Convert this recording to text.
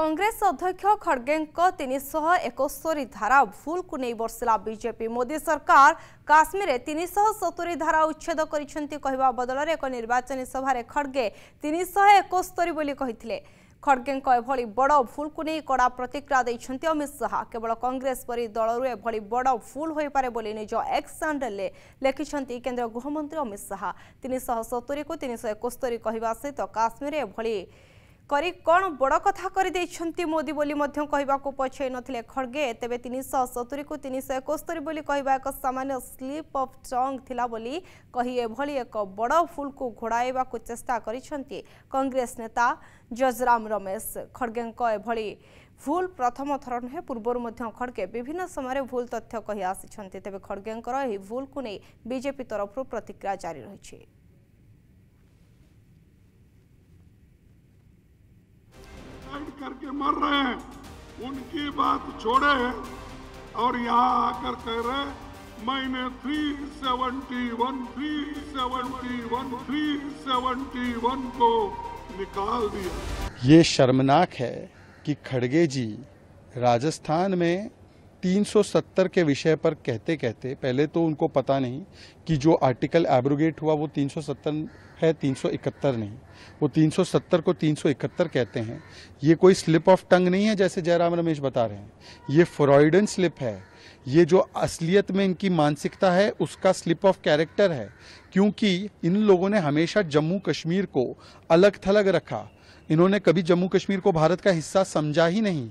কংগ্রেস অধ্যক্ষ খড়গেঙ্ক তিনশহ একস্তরি ধারা ভুলকু নেই বর্ষিলা বিজেপি মোদি সরকার কাশ্মীরে তিনশহ সতুরি ধারা উচ্ছেদ করেছেন কহা বদলরে এক নির্বাচনী সভায় খড়গে তিনশহ একস্তরি বলে কে খড়গেঙ্ক এভাবে বড় ভুলকু নেই কড়া প্রতিক্রিয়া দিয়েছেন অমিত শাহা কেবল কংগ্রেস পরি দলর এভাবে বড় ভুল হয়ে পড়ে বলে নিজ এক্স হ্যান্ডেলে লিখিছেন কেন্দ্র গৃহমন্ত্রী অমিত শাহা তিনশহ সতুরি তিনশহ একস্তরি কহা সহ কাশ্মীরে এভাবে କରି କ'ଣ ବଡ଼ କଥା କରିଦେଇଛନ୍ତି ମୋଦି ବୋଲି ମଧ୍ୟ କହିବାକୁ ପଛାଇ ନଥିଲେ ଖଡ଼ଗେ ତେବେ ତିନିଶହ ସତୁରିକୁ ତିନିଶହ ଏକସ୍ତରୀ ବୋଲି କହିବା ଏକ ସାମାନ୍ୟ ସ୍ଲିପ୍ ଅଫ୍ ଟଙ୍ଗ୍ ଥିଲା ବୋଲି କହି ଏଭଳି ଏକ ବଡ଼ ଭୁଲକୁ ଘୋଡ଼ାଇବାକୁ ଚେଷ୍ଟା କରିଛନ୍ତି କଂଗ୍ରେସ ନେତା ଜଜରାମ ରମେଶ ଖଡ଼ଗେଙ୍କ ଏଭଳି ভুল প্রথম থর নুহে পূর্বর খড়গে বিভিন্ন সময় ভুল তথ্য কহি আসছেন তেমনি খড়গেঙ্কর এই ভুলকু নিয়ে বিজেপি তরফর প্রতিক্রিয়া জারি রয়েছে करके मर रहे हैं उनकी बात छोड़े और यहाँ आकर कह रहे मैंने three seventy one three seventy one three seventy one को निकाल दिया ये शर्मनाक है कि खड़गे जी राजस्थान में 370 के विषय पर कहते कहते पहले तो उनको पता नहीं कि जो आर्टिकल एब्रोगेट हुआ वो 370 है 371 नहीं वो 370 को 371 कहते हैं ये कोई स्लिप ऑफ टंग नहीं है जैसे जयराम रमेश बता रहे हैं ये फ्रॉइडन स्लिप है ये जो असलियत में इनकी मानसिकता है उसका स्लिप ऑफ कैरेक्टर है क्योंकि इन लोगों ने हमेशा जम्मू कश्मीर को अलग थलग रखा इन्होंने कभी जम्मू कश्मीर को भारत का हिस्सा समझा ही नहीं